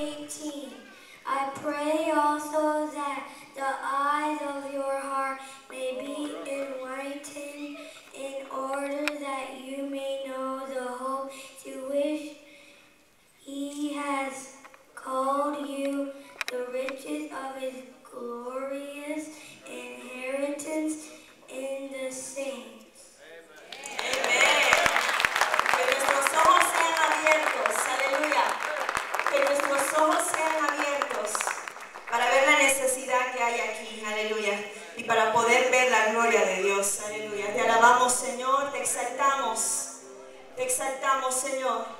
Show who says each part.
Speaker 1: 18. I pray also that the eyes of your heart
Speaker 2: poder ver la gloria de Dios. Aleluya. Te alabamos, Señor, te exaltamos. Te exaltamos, Señor.